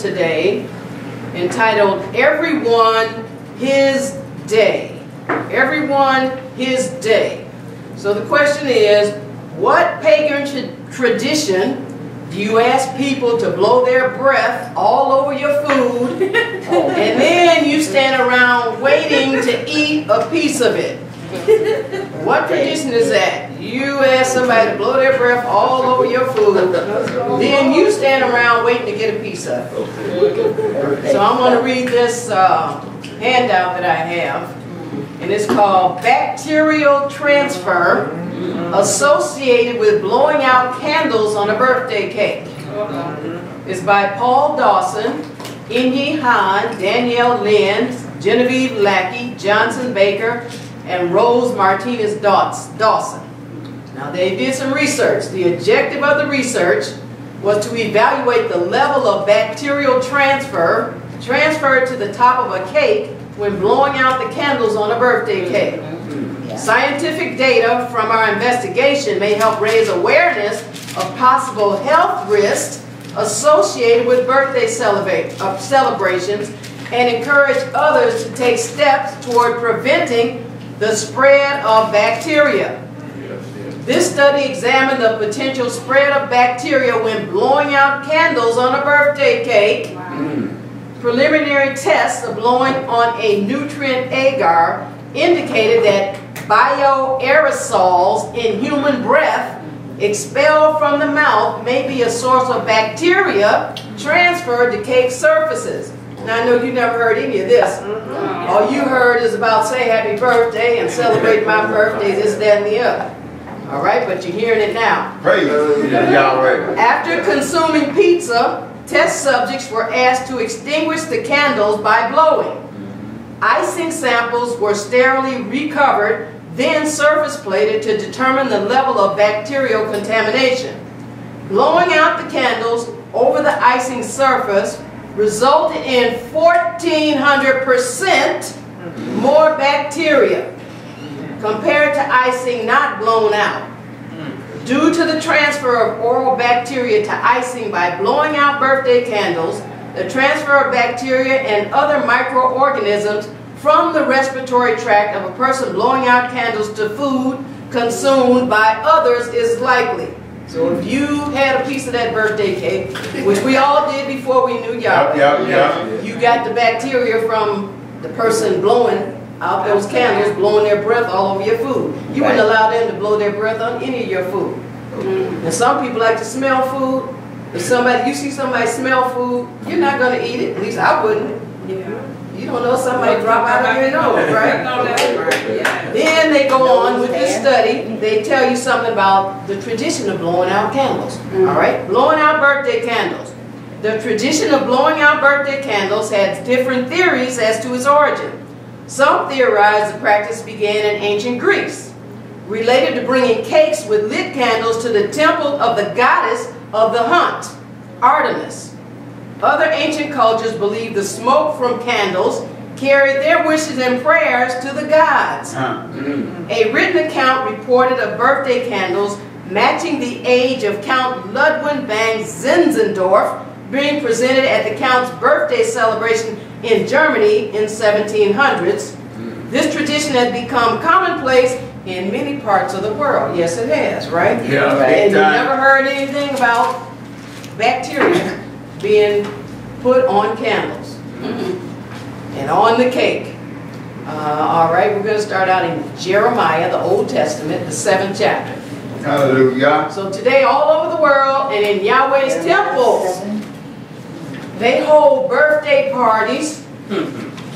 today entitled Everyone His Day. Everyone His Day. So the question is, what pagan tra tradition do you ask people to blow their breath all over your food and then you stand around waiting to eat a piece of it? What tradition is that? You ask somebody to blow their breath all over your food, then you stand around waiting to get a piece of it. So I'm going to read this uh, handout that I have, and it's called Bacterial Transfer Associated with Blowing Out Candles on a Birthday Cake. It's by Paul Dawson, Inyee Han, Danielle Lynn, Genevieve Lackey, Johnson Baker, and Rose Martinez Dawson. Now they did some research. The objective of the research was to evaluate the level of bacterial transfer transferred to the top of a cake when blowing out the candles on a birthday cake. Mm-hmm. Scientific data from our investigation may help raise awareness of possible health risks associated with birthday uh, celebrations and encourage others to take steps toward preventing the spread of bacteria. This study examined the potential spread of bacteria when blowing out candles on a birthday cake. Wow. Preliminary tests of blowing on a nutrient agar indicated that bioaerosols in human breath expelled from the mouth may be a source of bacteria transferred to cake surfaces. Now I know you never heard any of this. Mm-hmm. All you heard is about say happy birthday and celebrate my birthday, this, that, and the other. All right, but you're hearing it now. Praise Yahweh. After consuming pizza, test subjects were asked to extinguish the candles by blowing. Icing samples were sterilely recovered, then surface plated to determine the level of bacterial contamination. Blowing out the candles over the icing surface resulted in 1,400% more bacteria compared to icing not blown out. Due to the transfer of oral bacteria to icing by blowing out birthday candles, the transfer of bacteria and other microorganisms from the respiratory tract of a person blowing out candles to food consumed by others is likely. So if you had a piece of that birthday cake, which we all did before we knew Yahweh, yep, yep, you got the bacteria from the person blowing out those candles, blowing their breath all over your food. You wouldn't allow them to blow their breath on any of your food. Mm-hmm. And some people like to smell food. If somebody, you see somebody smell food, you're not going to eat it. At least I wouldn't. Yeah. You don't know somebody drop out of your nose, right? Then they go on with this study. They tell you something about the tradition of blowing out candles. Mm. All right? Blowing out birthday candles. The tradition of blowing out birthday candles has different theories as to its origin. Some theorize the practice began in ancient Greece, related to bringing cakes with lit candles to the temple of the goddess of the hunt, Artemis. Other ancient cultures believed the smoke from candles carried their wishes and prayers to the gods. A written account reported of birthday candles matching the age of Count Ludwig von Zinzendorf being presented at the Count's birthday celebration in Germany in 1700s. This tradition has become commonplace in many parts of the world. Yes, it has, right? Yeah, and you never heard anything about bacteria being put on candles mm -hmm. and on the cake. Uh, all right, we're going to start out in Jeremiah, the Old Testament, the seventh chapter. Hallelujah. So today, all over the world and in Yahweh's temples, they hold birthday parties,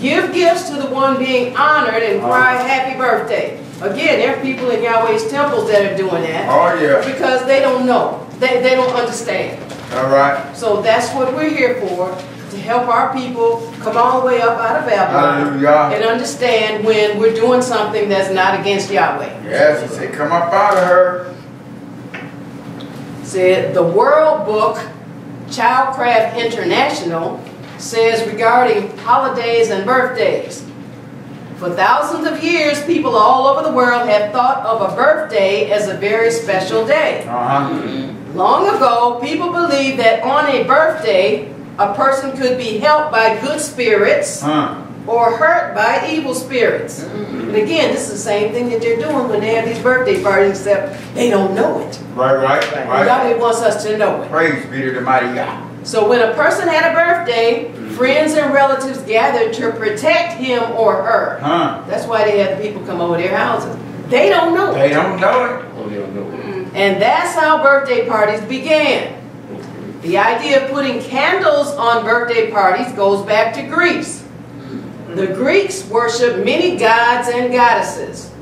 give gifts to the one being honored, and cry happy birthday. Again, there are people in Yahweh's temples that are doing that. Oh, yeah. Because they don't know. They, they don't understand. All right. So that's what we're here for, to help our people come all the way up out of Babylon Hallelujah. and understand when we're doing something that's not against Yahweh. Yes, he said, come up out of her. Said the World Book Childcraft International says regarding holidays and birthdays. For thousands of years, people all over the world have thought of a birthday as a very special day. Uh-huh. Long ago, people believed that on a birthday, a person could be helped by good spirits Huh. or hurt by evil spirits. Mm-hmm. And again, this is the same thing that they're doing when they have these birthday parties, except they don't know it. Right, right, And right. Yahweh wants us to know it. Praise be to the mighty God. So when a person had a birthday, mm-hmm. friends and relatives gathered to protect him or her. Huh. That's why they had the people come over their houses. They don't know They it. don't know it. Oh, they don't know. And that's how birthday parties began. The idea of putting candles on birthday parties goes back to Greece. The Greeks worshiped many gods and goddesses.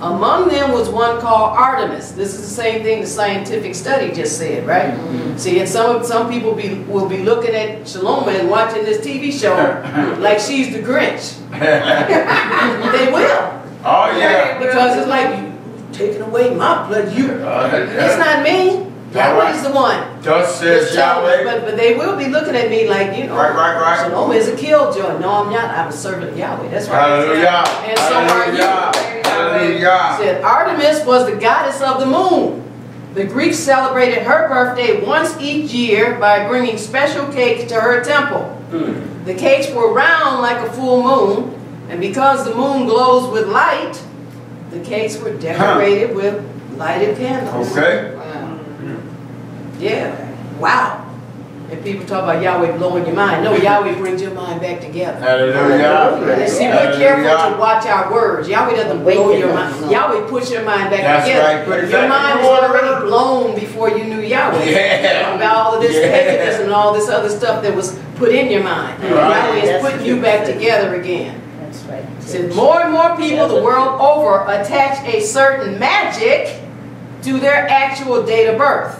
Among them was one called Artemis. This is the same thing the scientific study just said, right? Mm-hmm. See, and some some people be will be looking at Shelomah and watching this TV show like she's the Grinch. they will. Oh, yeah. Because it's like you taking away my blood. You uh, it's not me. Yahweh is the one. Thus says Just tell them, Yahweh. But, but they will be looking at me like, you know, Right, right, right. Shalom is a killjoy. No, I'm not. I'm a servant of Yahweh. That's right. Hallelujah. And so are you. Hallelujah. Hallelujah. Said Artemis was the goddess of the moon. The Greeks celebrated her birthday once each year by bringing special cakes to her temple. Hmm. The cakes were round like a full moon, and because the moon glows with light, the cakes were decorated with lighted candles. Okay. Wow. Yeah. Wow. And people talk about Yahweh blowing your mind. No, Yahweh brings your mind back together. Hallelujah. See, we're careful to watch our words. Yahweh doesn't blow it your mind. no. Yahweh puts your mind back That's right. Put together. it Your back mind was order. already blown before you knew Yahweh. Yeah. About all of this Yeah. paganism and all this other stuff that was put in your mind. Right. Yahweh is That's putting you back together again. That's right. Said more and more people the world over attach a certain magic to their actual date of birth.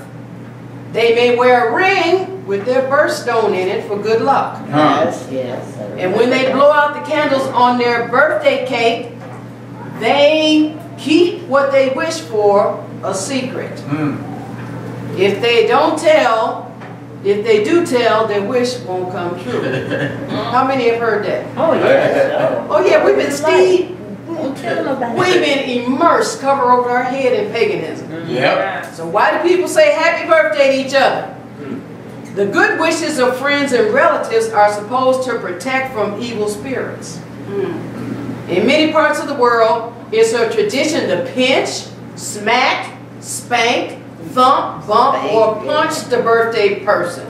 They may wear a ring with their birthstone in it for good luck. Huh. Yes, yes. And when they blow out the candles on their birthday cake, they keep what they wish for a secret. Hmm. If they don't tell, if they do tell, their wish won't come true. How many have heard that? that. Oh, yeah. Oh yeah, we've been Steve, Don't tell nobody. we've been immersed, cover over our head in paganism. Mm-hmm. Yep. So why do people say happy birthday to each other? Mm. The good wishes of friends and relatives are supposed to protect from evil spirits. Mm. In many parts of the world, it's a tradition to pinch, smack, spank, thump, bump, or punch the birthday person.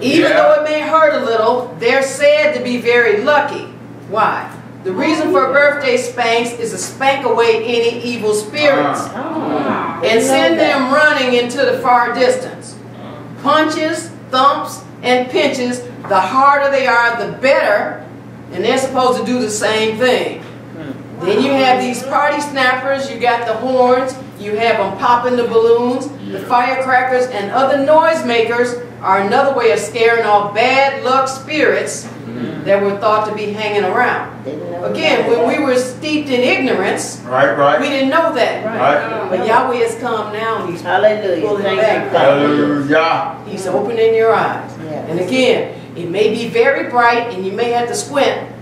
Even Yeah. though it may hurt a little, they're said to be very lucky. Why? The reason for birthday spanks is to spank away any evil spirits Oh, and send them running into the far distance. Punches, thumps, and pinches, the harder they are, the better, and they're supposed to do the same thing. Hmm. Then you have these party snappers, you got the horns, you have them popping the balloons, the firecrackers, and other noisemakers are another way of scaring off bad luck spirits mm-hmm. that were thought to be hanging around. Again, when we were steeped in ignorance, Right, right. we didn't know that. Right. But Yahweh has come now and He's Hallelujah. Pull it Thank back. Hallelujah. He's opening your eyes. Yes. And again, it may be very bright and you may have to squint,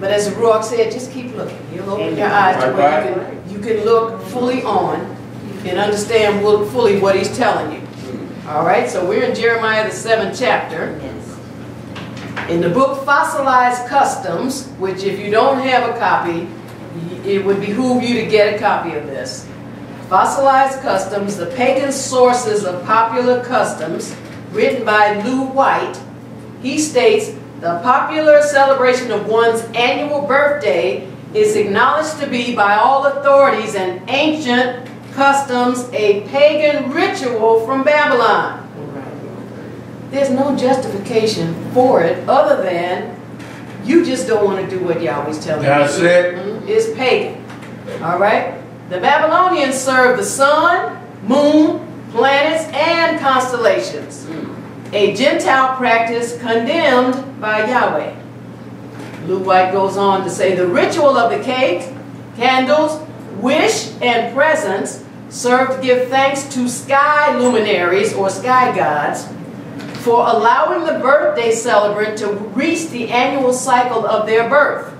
but as the Ruach said, just keep looking. He'll open your eyes to where you can, you can look fully on and understand fully what he's telling you. All right, so we're in Jeremiah the seventh chapter. Yes. In the book Fossilized Customs, which if you don't have a copy, it would behoove you to get a copy of this. Fossilized Customs, the pagan sources of popular customs, written by Lew White, he states, the popular celebration of one's annual birthday is acknowledged to be by all authorities an ancient customs, a pagan ritual from Babylon. There's no justification for it other than you just don't want to do what Yahweh's telling you. That's it. Mm-hmm. It's pagan. All right? The Babylonians served the sun, moon, planets, and constellations. Mm. A Gentile practice condemned by Yahweh. Luke White goes on to say the ritual of the cake, candles, wish, and presents serve to give thanks to sky luminaries or sky gods for allowing the birthday celebrant to reach the annual cycle of their birth.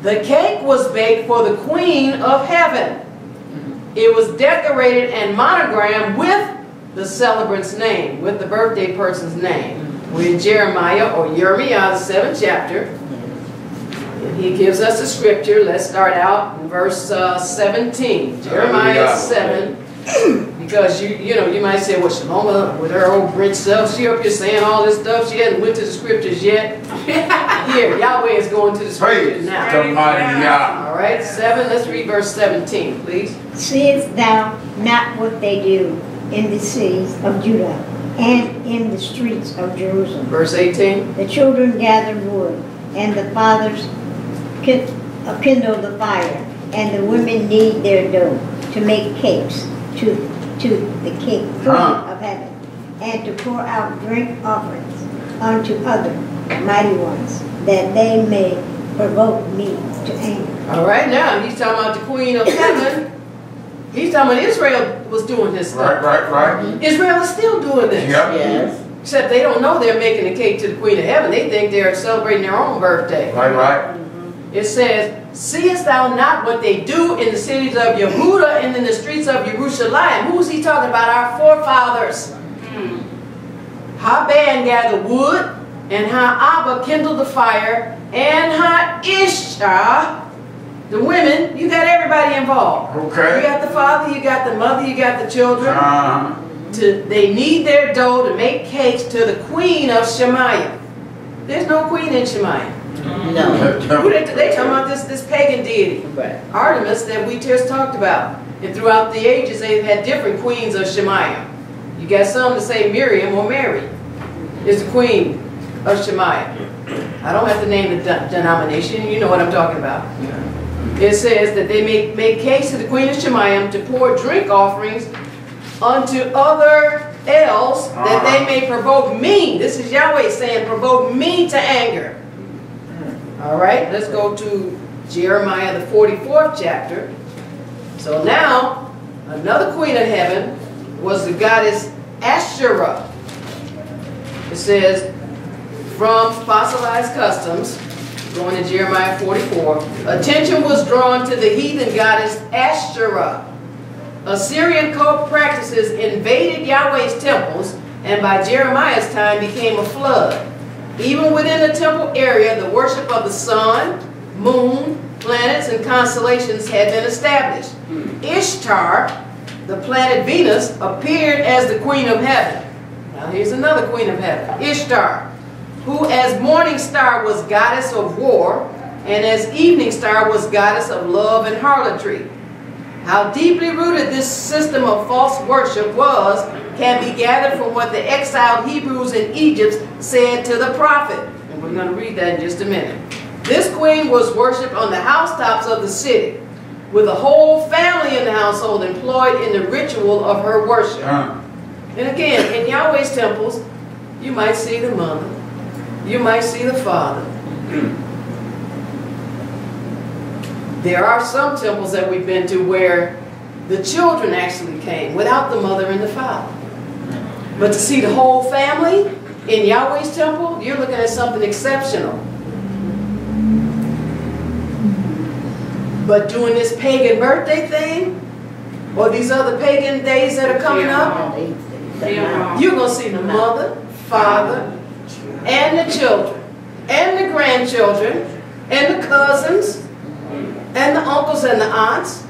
The cake was baked for the Queen of Heaven. It was decorated and monogrammed with the celebrant's name, with the birthday person's name. In Jeremiah or Jeremiah, the seventh chapter. And he gives us a scripture. Let's start out in verse uh, 17. Jeremiah Hallelujah. 7. Because you you know, you might say, well, Shelomah, with her old rich self, she up here saying all this stuff. She hasn't went to the scriptures yet. Here, Yahweh is going to the scriptures Praise now. the mighty All right, 7. Let's read verse 17, please. Seest thou not what they do in the cities of Judah and in the streets of Jerusalem? Verse 18. The children gather wood, and the fathers kin- kindle the fire, and the women knead their dough to make cakes to, to the king, queen Huh. of heaven, and to pour out drink offerings unto other mighty ones, that they may provoke me to anger. All right, now he's talking about the queen of heaven. He's talking about Israel was doing this Right, stuff. right, right. Mhm. Israel is still doing this. Yep. Yes. Except they don't know they're making a cake to the queen of heaven. They think they're celebrating their own birthday. Right, right. It says, Seest thou not what they do in the cities of Yehuda and in the streets of Jerusalem? Who's he talking about? Our forefathers. How ban gathered wood, and how Abba kindled the fire, and how Ishtar, the women, you got everybody involved. Okay. You got the father, you got the mother, you got the children. Uh, To, they knead their dough to make cakes to the queen of Shemayim. There's no queen in Shemayim. No. Who they, they talking about this, this pagan deity. Right. Artemis that we just talked about. And throughout the ages, they've had different queens of Shemayim. You got some to say Miriam or Mary is the queen of Shemayim. I don't have to name the de- denomination, you know what I'm talking about. It says that they make, make cakes to the queen of Shemayim to pour drink offerings unto other else that they uh-huh. may provoke me. This is Yahweh saying, provoke me to anger. All right, let's go to Jeremiah, the 44th chapter. So now, another queen of heaven was the goddess Asherah. It says, from fossilized customs, going to Jeremiah 44, attention was drawn to the heathen goddess Asherah. Assyrian cult practices invaded Yahweh's temples and by Jeremiah's time became a flood. Even within the temple area, the worship of the sun, moon, planets, and constellations had been established. Hmm. Ishtar, the planet Venus, appeared as the queen of heaven. Now here's another queen of heaven, Ishtar, who as morning star was goddess of war, and as evening star was goddess of love and harlotry. How deeply rooted this system of false worship was can be gathered from what the exiled Hebrews in Egypt said to the prophet. And we're going to read that in just a minute. This queen was worshipped on the housetops of the city, with a whole family in the household employed in the ritual of her worship. uh, And again, in Yahweh's temples, you might see the mother, you might see the father. There are some temples that we've been to where the children actually came without the mother and the father. But to see the whole family in Yahweh's temple, you're looking at something exceptional. But doing this pagan birthday thing, or these other pagan days that are coming up, you're going to see the mother, father, and the children, and the grandchildren, and the cousins, and the uncles and the aunts.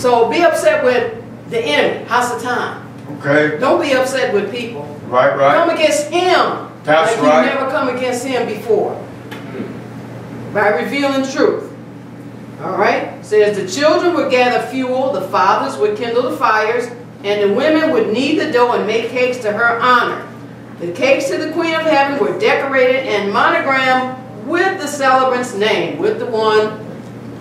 So be upset with the enemy, Hasatan. Okay. Don't be upset with people. Right, right. Come against him That's like right. you've never come against him before. Hmm. By revealing truth. All right? Says the children would gather fuel, the fathers would kindle the fires, and the women would knead the dough and make cakes to her honor. The cakes to the Queen of Heaven were decorated and monogrammed with the celebrant's name, with the one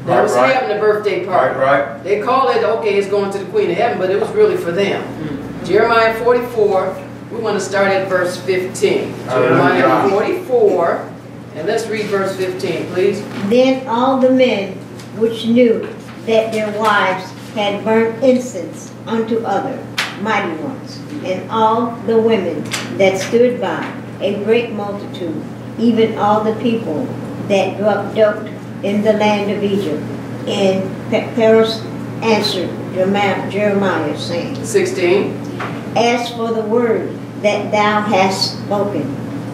that Right, was right. having the birthday party. Right, right. They call it, okay, it's going to the Queen of Heaven, but it was really for them. Hmm. Jeremiah 44, we want to start at verse 15. Jeremiah 44, and let's read verse 15, please. Then all the men which knew that their wives had burnt incense unto other mighty ones, and all the women that stood by, a great multitude, even all the people that dwelt dwelt in the land of Egypt. And Pathros answered Jeremiah, Jeremiah saying, 16. As for the word that thou hast spoken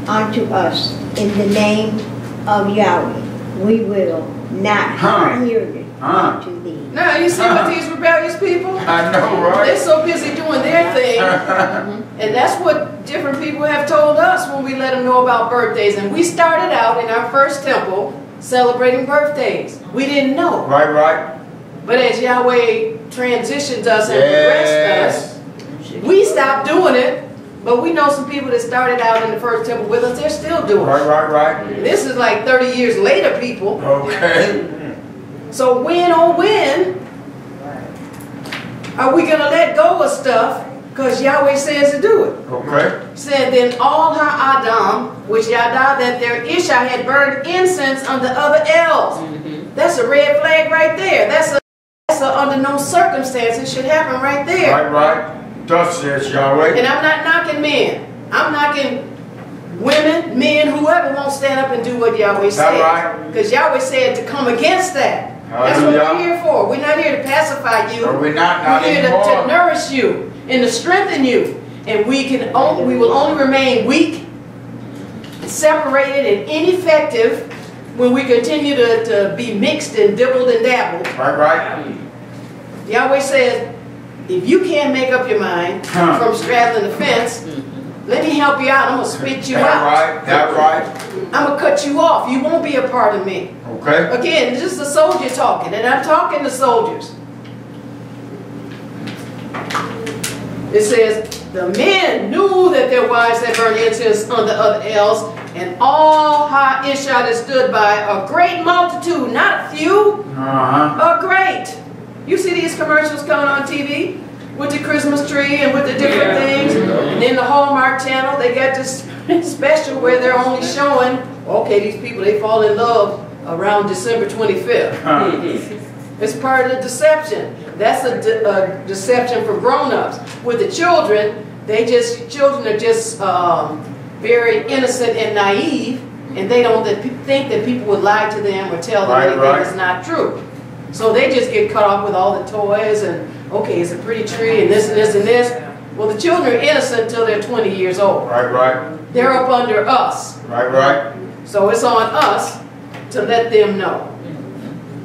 unto us in the name of Yahweh. We will not Huh. hear it Huh. unto thee. Now, you see what these rebellious people? I know, right? They're so busy doing their thing, and that's what different people have told us when we let them know about birthdays. And we started out in our first temple celebrating birthdays. We didn't know. Right, right. But as Yahweh transitioned us and progressed Yes. us, we stopped doing it. But we know some people that started out in the first temple with us, they're still doing it. Right, right, right. This is like 30 years later, people. Okay. So when, oh when, are we going to let go of stuff because Yahweh says to do it? Okay. said, Then all ha-Adam, which Yada, that their Isha had burned incense unto other elves. Mm-hmm. That's a red flag right there. That's a, that's a under no circumstances should happen right there. Right, right. Thus says Yahweh. And I'm not knocking men. I'm knocking women, men, whoever won't stand up and do what Yahweh said. right? Because Yahweh said to come against that. That's what we're here for. We're not here to pacify you. Are we not, not We're here to, to nourish you and to strengthen you. And we can only, we will only remain weak, separated, and ineffective when we continue to, to be mixed and dibbled and dabbled. Right, right. Yahweh says, if you can't make up your mind Huh. from straddling the fence, let me help you out. I'm gonna spit you That out. right, that right. I'm gonna cut you off. You won't be a part of me. Okay. Again, this is a soldier talking, and I'm talking to soldiers. It says, the men knew that their wives had burned incense unto other elves, and all Ha Isha that stood by, a great multitude, not a few, Uh-huh. a great. You see these commercials coming on TV with the Christmas tree and with the different things, and then the Hallmark Channel, they got this special where they're only showing, okay, these people, they fall in love around December 25th. Huh. It's part of the deception. That's a, de- a deception for grown-ups. With the children, they just, children are just um, very innocent and naive, and they don't think that people would lie to them or tell them Right, anything right. that's not true. So they just get cut off with all the toys and, okay, it's a pretty tree and this and this and this. Well, the children are innocent until they're 20 years old. Right, right. They're up under us. Right, right. So it's on us to let them know.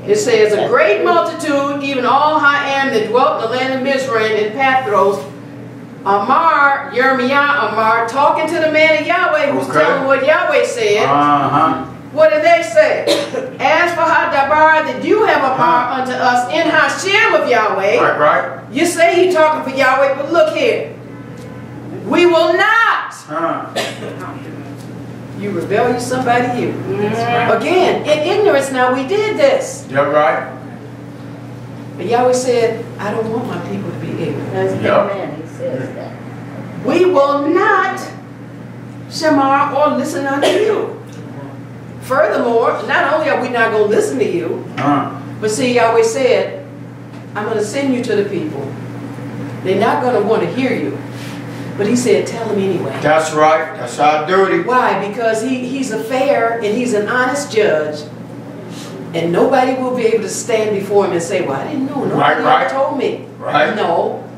It says, a great multitude, even all Ha'am that dwelt in the land of Mizraim and Pathros, Amar, Yirmiah Amar, talking to the man of Yahweh who's Okay. telling what Yahweh said. Uh-huh. What did they say? As for Hadabar, that you have a power unto us in Hashem of Yahweh. Right, right. You say you talking for Yahweh, but look here. We will not. Huh. You rebellious somebody you. Again, in ignorance now we did this. Yeah, right. But Yahweh said, I don't want my people to be ignorant. That's Yeah. amen, he says that. We will not shamar or listen unto you. Furthermore, not only are we not going to listen to you, Huh. but see, Yahweh said, I'm going to send you to the people. They're not going to want to hear you. But he said, tell them anyway. That's right. That's our duty. Why? Because he, he's a fair and he's an honest judge. And nobody will be able to stand before him and say, well, I didn't know. Nobody Right, ever right. told me. Right. No.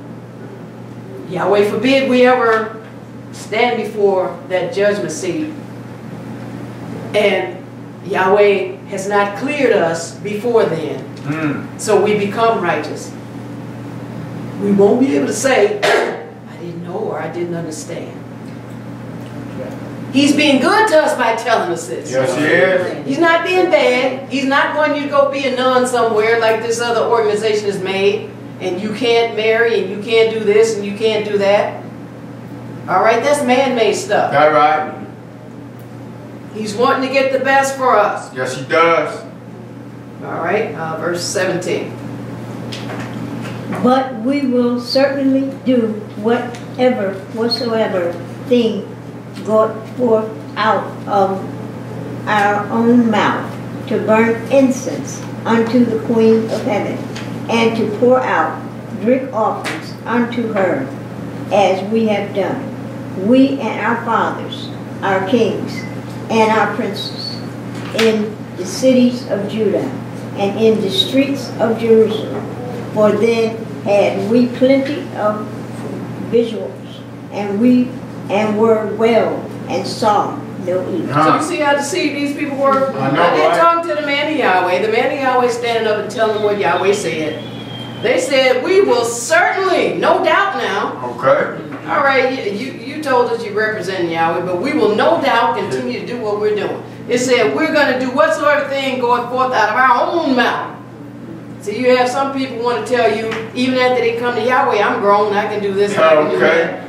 Yahweh forbid we ever stand before that judgment seat. And Yahweh has not cleared us before then. Hmm. So we become righteous. We won't be able to say, I didn't know or I didn't understand. He's being good to us by telling us this. Yes, he is. He's not being bad. He's not wanting you to go be a nun somewhere like this other organization has made, and you can't marry, and you can't do this, and you can't do that. All right, that's man-made stuff. That right. He's wanting to get the best for us. Yes, he does. All right, uh, verse 17. But we will certainly do whatever, whatsoever thing goeth forth out of our own mouth to burn incense unto the Queen of Heaven, and to pour out drink offerings unto her, as we have done. We and our fathers, our kings, and our princes, in the cities of Judah, and in the streets of Jerusalem. For then had we plenty of visuals, and we and were well and saw no evil. So you see how deceived these people were? I know, Now, they right? talking to the man of Yahweh. The man of Yahweh standing up and telling them what Yahweh said. They said, we will certainly, no doubt now, Okay. all right, you, you, you told us you represent Yahweh, but we will no doubt continue to do what we're doing. It said, we're going to do whatsoever thing going forth out of our own mouth. See, you have some people want to tell you, even after they come to Yahweh, I'm grown, I can do this, I can do that. Okay.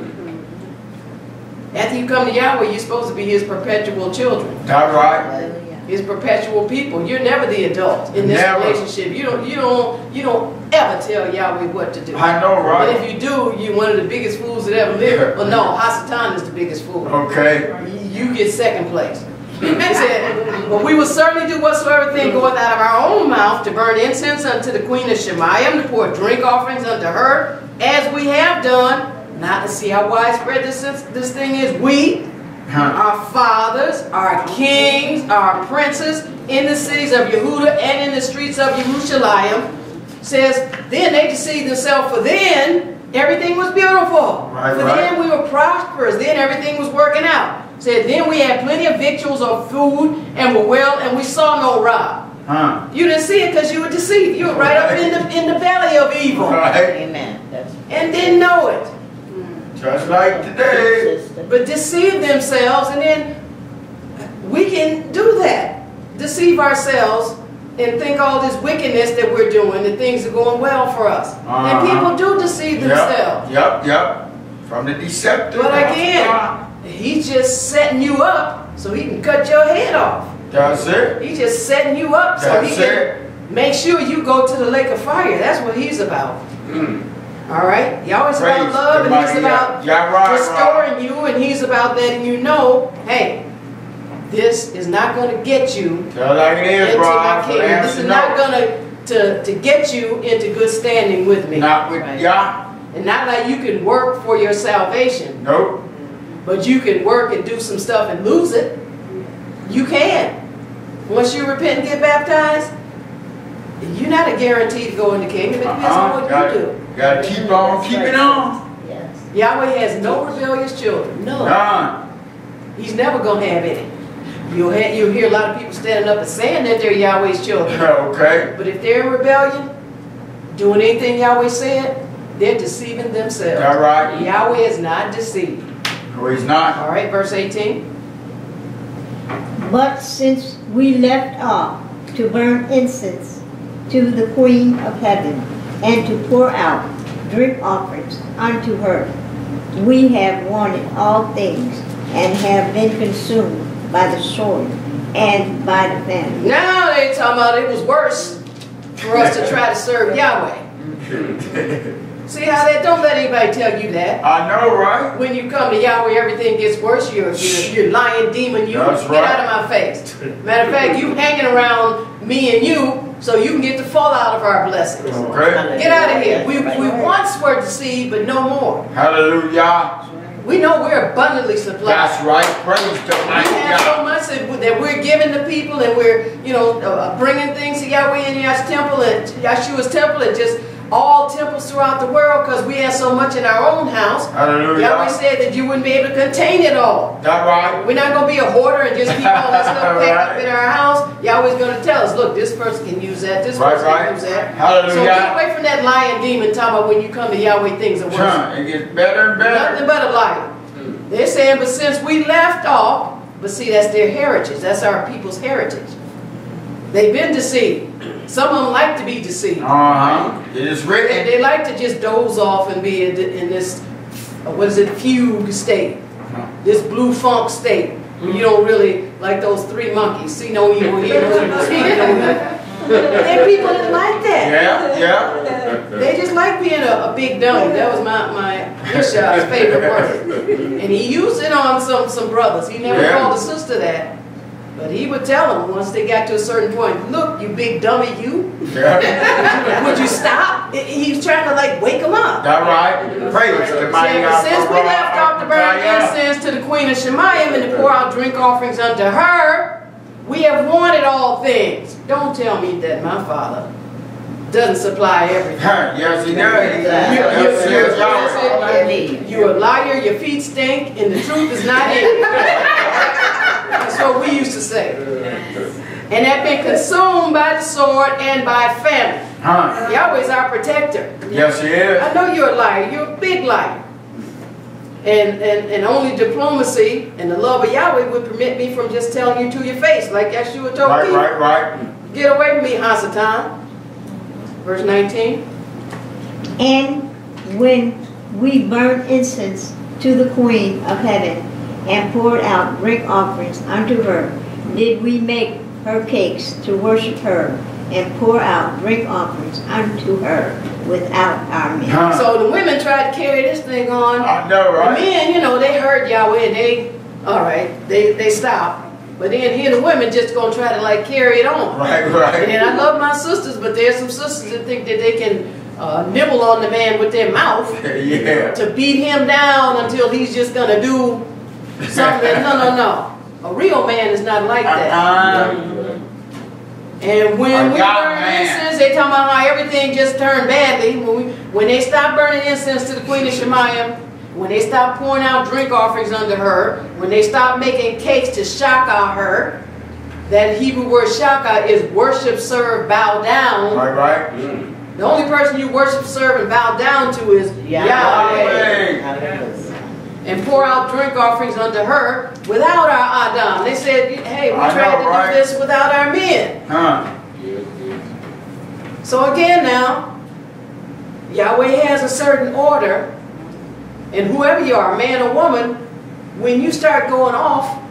After you come to Yahweh, you're supposed to be his perpetual children. That right. His perpetual people. You're never the adult in this Never. relationship. You don't, you don't, you don't ever tell Yahweh what to do. I know, right. But if you do, you're one of the biggest fools that ever lived. Well, no, Hasatan is the biggest fool. Okay. You get second place. He said, but we will certainly do whatsoever thing goeth out of our own mouth to burn incense unto the queen of Shemayim, to pour drink offerings unto her, as we have done. Not to see how widespread this, this thing is. We. Our fathers, our kings, our princes in the cities of Yehuda and in the streets of Jerusalem, says, then they deceived themselves, for then everything was beautiful. Right, for right. then we were prosperous, then everything was working out. Said, then we had plenty of victuals or food and were well, and we saw no rob. Huh. You didn't see it because you were deceived. You were right up in the, in the belly of evil Right. Amen. That's and didn't know it. Just like today. but deceive themselves and then we can do that deceive ourselves and think all this wickedness that we're doing that things are going well for us and Uh-huh. people do deceive themselves Yep, yep, yep. From the deceptive. but again he's just setting you up so he can cut your head off That's it. he's just setting you up so he That's can it. make sure you go to the lake of fire that's what he's about Mm. All right he always about love and he's about Yah- Yah- right, right. restoring you and he's about letting you know, hey, this is not going to get you Tell like it is, into bro. my kingdom. This is not going to to to get you into good standing with me. Not with Right. Yah. And not like you can work for your salvation, Nope. but you can work and do some stuff and lose it. You can. Once you repent and get baptized, you're not a guarantee to go in the kingdom. It depends on Uh-huh. what Gotta, you do. gotta keep on That's keeping right. on. Yes. Yahweh has no rebellious children. No. None. He's never gonna have any. You'll, ha you'll hear a lot of people standing up and saying that they're Yahweh's children. Okay. But if they're in rebellion, doing anything Yahweh said, they're deceiving themselves. All right. Yahweh is not deceived. No, he's not. All right, verse 18. But since we left off to burn incense to the Queen of Heaven and to pour out drink offerings unto her, we have wanted all things and have been consumed by the sword and by the famine. Now they talking about it was worse for us to try to serve Yahweh. See how that? Don't let anybody tell you that. I know, right? When you come to Yahweh, everything gets worse. You're, you're, you're lying demon. You That's get right. out of my face. Matter of fact, you hanging around me and you, so you can get the fallout of our blessings. Okay. Get out of here. We, we once were deceived, but no more. Hallelujah. We know we're abundantly supplied. That's right. Praise the We have so much that, that we're giving to people, and we're, you know, uh, bringing things to Yahweh in Yah's temple and Yahshua's temple, and just all temples throughout the world, because we have so much in our own house. Hallelujah. Yahweh said that you wouldn't be able to contain it all. That right? We're not going to be a hoarder and just keep all that stuff packed up in our house. Yahweh's going to tell us, look, this person can use that, this Right, person right. can use that. Hallelujah. So get away from that lying demon talking about when you come to Yahweh, things are worse. It gets better and better. Nothing but a liar. Hmm. They're saying, but since we left off, but see, that's their heritage. That's our people's heritage. They've been deceived. Some of them like to be deceived. Uh-huh. It is They, written. they like to just doze off and be in, in this, uh, what is it, fugue state. This blue funk state. Where you don't really, like those three monkeys, see no evil, hear no evil, speak no evil. There are people that like that. Yeah, yeah. They just like being a, a big dummy. That was my, my Bishop's favorite word. And he used it on some, some brothers. He never Yeah. called a sister that. But he would tell them once they got to a certain point, look, you big dummy, you. Yeah. Would you stop? He- He's trying to like wake them up. That right? Praise the mighty Since we left off to burn incense to the queen of Shemayim and to pour out drink offerings unto her, we have wanted all things. Don't tell me that my father doesn't supply everything. Yes, he does. He- You- Yes, you- yes, you- Yahweh. All I need. You're a liar, your feet stink, and the truth is not in you. That's what we used to say. And have been consumed by the sword and by famine. Huh, Yahweh's our protector. yes, he is. I know you're a liar. You're a big liar. And, and, and only diplomacy and the love of Yahweh would permit me from just telling you to your face, like Yeshua told Right, me. right, right. Get away from me, Hasatan. Verse 19. And when we burn incense to the Queen of Heaven and poured out drink offerings unto her, did we make her cakes to worship her and pour out drink offerings unto her without our men. Huh. So the women tried to carry this thing on. I know, The right? men, you know, they heard Yahweh and they, all right, they, they stopped. But then here the women just gonna try to like carry it on. Right, right. And. I love my sisters, but there's some sisters that think that they can uh, nibble on the man with their mouth Yeah. to beat him down until he's just gonna do something. No, no, no. A real man is not like that. Uh-uh. And when we burn man. incense, they talking about how everything just turned badly. When, we, when they stopped burning incense to the Queen of Shemayim, when they stopped pouring out drink offerings unto her, when they stopped making cakes to shaka her, that Hebrew word shaka is worship, serve, bow down. Right, right. The only person you worship, serve, and bow down to is Yahweh. Yahweh. And pour out drink offerings unto her without our Adam. They said, hey, we I tried know, to right? do this without our men. Huh. So again now, Yahweh has a certain order, and whoever you are, man or woman, when you start going off,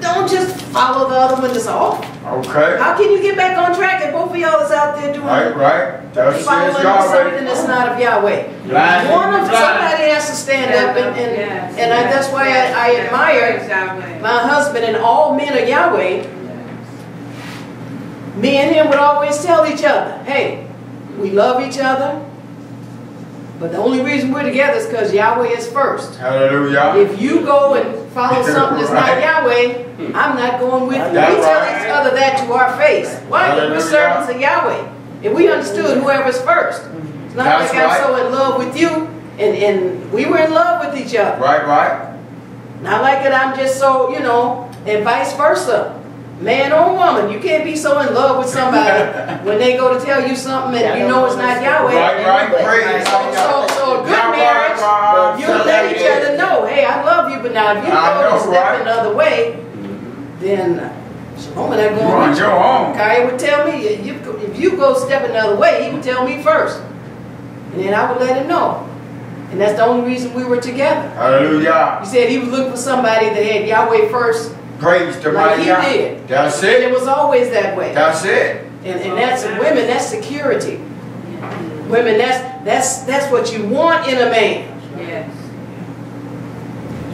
don't just follow the other one that's off. Okay. How can you get back on track if both of y'all is out there doing Right, right. That's following says something Yahweh. that's not of Yahweh? Blind One of blind. somebody has to stand up and and, Yes, and I, that's why I, I admire yes, my husband and all men of Yahweh. Me and him would always tell each other, hey, we love each other, but the only reason we're together is because Yahweh is first. Hallelujah. If you go and follow something that's not Yahweh, I'm not going with you. We That's tell right. each other that to our face. Why? Because we're servants of Yahweh. If we understood whoever's first. It's not That's like I'm right. so in love with you and, and we were in love with each other. Right, right. Not like that I'm just so, you know, and vice versa. Man or woman, you can't be so in love with somebody when they go to tell you something and you know it's not Yahweh. Right, right. Praise So, so, so a good Yahweh, marriage, Yahweh, you let each other know, hey, I love you, but now if you I go know, to step right? another way, then Shalom and I You go on with you. your own. Kaya would tell me, if you, if you go step another way, he would tell me first. And then I would let him know. And that's the only reason we were together. Hallelujah. He said he was looking for somebody that had Yahweh first, Praise the Like mighty he God. did. That's and it it. was always that way. That's it. And, and that's women, that's security. Women, that's that's that's what you want in a man. Yes.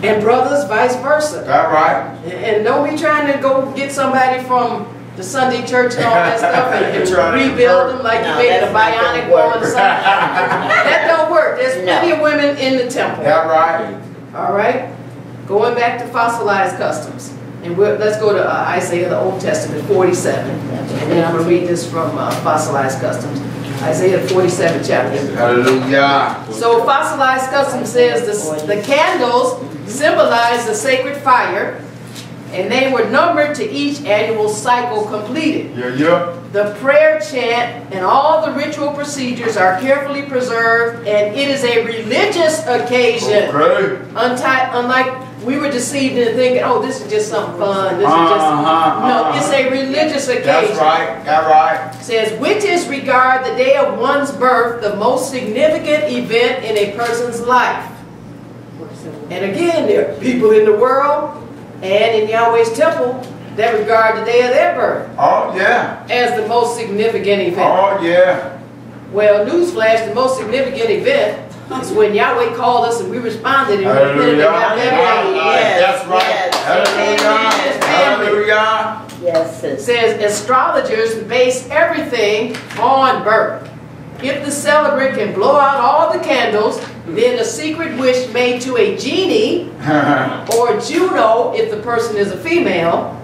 And brothers, vice versa. That right. And, and don't be trying to go get somebody from the Sunday church and all that stuff and, and rebuild them like No, you made a bionic gonna work. one or something. that don't work. There's No. plenty of women in the temple. That right. All right? Going back to fossilized customs. And we're, let's go to uh, Isaiah, the Old Testament, 47. And then I'm going to read this from uh, Fossilized Customs. Isaiah 47 chapter. Hallelujah. So Fossilized Customs says the, the candles symbolize the sacred fire, and they were numbered to each annual cycle completed. Yeah, yeah. The prayer chant and all the ritual procedures are carefully preserved, and it is a religious occasion. Okay. Unti- unlike we were deceived into thinking, oh, this is just something fun. This is just Uh-huh, no. uh-huh. It's a religious occasion. That's right. That right. Says witches regard the day of one's birth the most significant event in a person's life. And again, there are people in the world and in Yahweh's temple that regard the day of their birth Oh yeah. as the most significant event. Oh yeah. Well, newsflash, the most significant event is when Yahweh called us and we responded and we repented and got Hallelujah. Yes, That's right. yes. Hallelujah. Hallelujah. Yes, sis. says astrologers base everything on birth. If the celebrant can blow out all the candles, then a secret wish made to a genie or Juno, if the person is a female,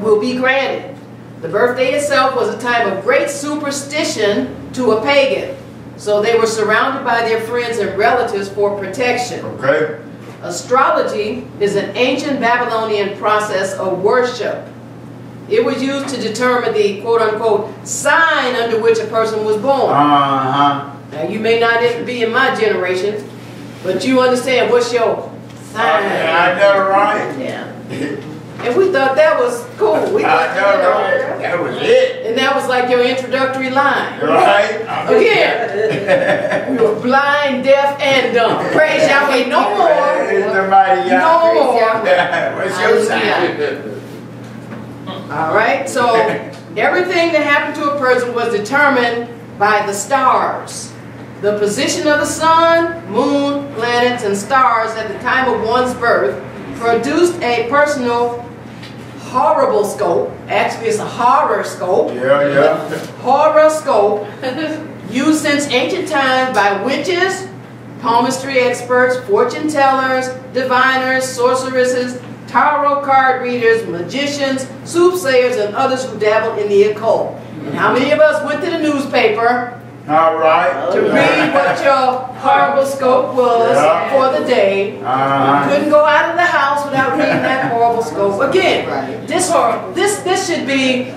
will be granted. The birthday itself was a time of great superstition to a pagan. So they were surrounded by their friends and relatives for protection. Okay. Astrology is an ancient Babylonian process of worship. It was used to determine the quote unquote sign under which a person was born. Uh-huh. Now you may not be in my generation, but you understand what's your sign. I know, right? Yeah. And we thought that was cool. We thought, I know, right? That was it. and that was like your introductory line. Right? Again, we were blind, deaf, and dumb. Praise Yahweh no more. No more. What's your sign? All right, so everything that happened to a person was determined by the stars. The position of the sun, moon, planets, and stars at the time of one's birth produced a personal horoscope. Actually, it's a horoscope. Yeah, yeah. Horoscope used since ancient times by witches, palmistry experts, fortune tellers, diviners, sorceresses, tarot card readers, magicians, soothsayers, and others who dabble in the occult. And how many of us went to the newspaper All right. to read what your horoscope was Yeah. for the day? Uh-huh. Couldn't go out of the house without reading that horoscope. Again, Right. this hor- this this should be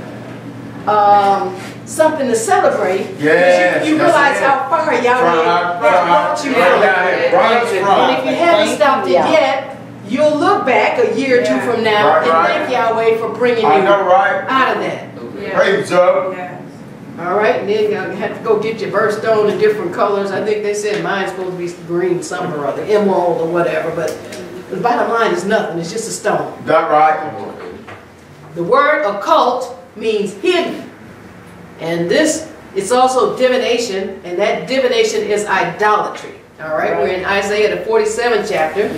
um, something to celebrate. 'cause Yes, You, you realize it. how far Yahweh From has our, brought you our, from. down here, And if you haven't stopped it yeah. yet, you'll look back a year or two from now Right, and right. thank Yahweh for bringing I you know, right? out of that. Praise up. All right, and then you have to go get your birthstone in different colors. I think they said mine's supposed to be green something or other, emerald or whatever, but the bottom line is nothing, it's just a stone. That right? The word occult means hidden. And this, it's also divination, and that divination is idolatry. All right, we're in Isaiah, the 47th chapter.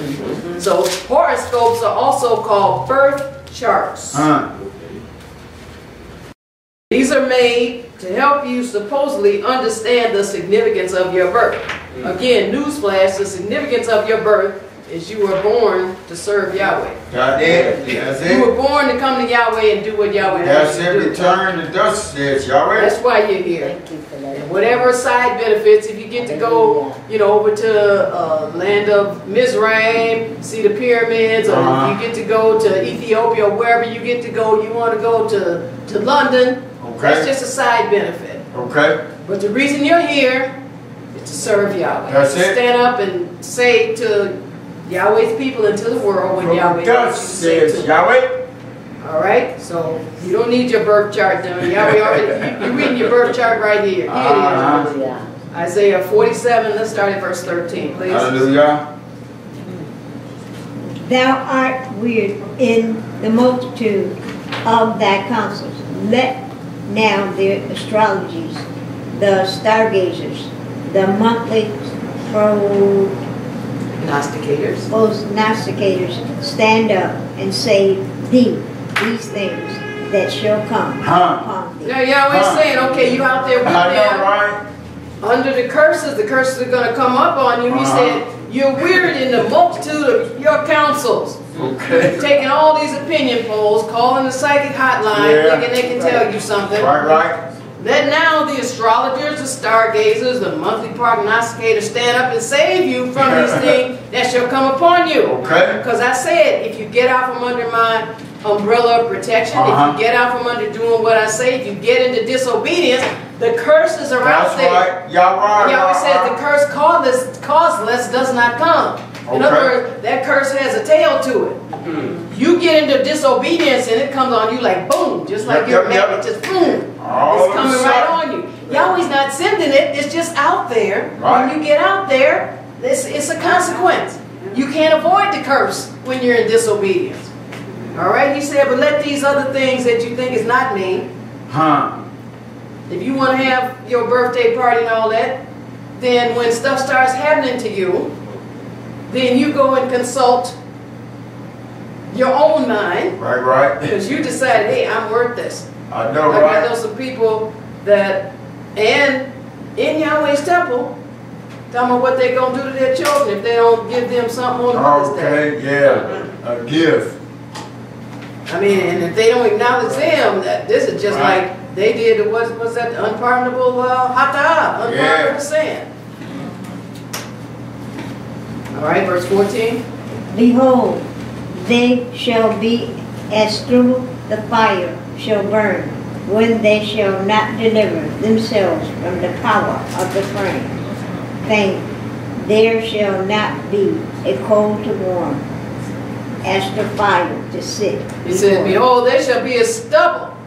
So horoscopes are also called birth charts. Huh. These are made to help you supposedly understand the significance of your birth. Again, newsflash, the significance of your birth is you were born to serve Yahweh. That it? That's You were born to come to Yahweh and do what Yahweh That's wants you it. to do. Return the dust says Yahweh. That's why you're here. Thank you for that. And whatever side benefits, if you get to go, you know, over to uh, land of Mizraim, see the pyramids, or Uh-huh. you get to go to Ethiopia, or wherever you get to go, you want to go to, to London, that's just a side benefit. Okay. But the reason you're here is to serve Yahweh. That's to it. stand up and say to Yahweh's people and to the world what From Yahweh the wants dust you to say says to them. Yahweh. All right? So you don't need your birth chart done. Yahweh already, you, you're reading your birth chart right here. Here. Uh-huh. Hallelujah. Isaiah 47, let's start at verse 13, please. Hallelujah. Thou art weird in the multitude of thy counsels. Let now the astrologies, the stargazers, the monthly pro- Gnosticators. prognosticators stand up and say thee these things that shall come Huh. upon thee. Now Yahweh's Huh. saying, okay, you out there with I them. right? Under the curses, the curses are going to come up on you. He Uh-huh. said, you're weird in the multitude of your counsels. Okay. Taking all these opinion polls, calling the psychic hotline, Yeah. thinking they can tell you something. Right, right. Let now the astrologers, the stargazers, the monthly prognosticators stand up and save you from these things that shall come upon you. Okay. Because I said, if you get out from under my umbrella of protection, Uh-huh. if you get out from under doing what I say, if you get into disobedience, the curses are That's out there. right. Yahweh. He always says the curse causeless, causeless does not come. In other words, that curse has a tail to it. You get into disobedience and it comes on you like boom, just like Yep, your yep, yep. just boom. All it's coming right on you. Yahweh's not sending it, it's just out there. Right. When you get out there, it's, it's a consequence. You can't avoid the curse when you're in disobedience. All right, he said, but let these other things that you think is not me, Huh. if you want to have your birthday party and all that, then when stuff starts happening to you, then you go and consult your own mind Right, right. because you decided, hey, I'm worth this. I know, Like I know some people that, and in Yahweh's temple, tell me what they're going to do to their children if they don't give them something on Mother's Day. Okay, yeah. A gift. I mean, and if they don't acknowledge them, that this is just Right. like They did, what was that, unpardonable, uh, hata, unpardonable Yeah. sin. All right, verse fourteen. Behold, they shall be as through the fire shall burn, when they shall not deliver themselves from the power of the flame. Thing, there shall not be a cold to warm, as the fire to sit. He said. Behold, they shall be as stubble.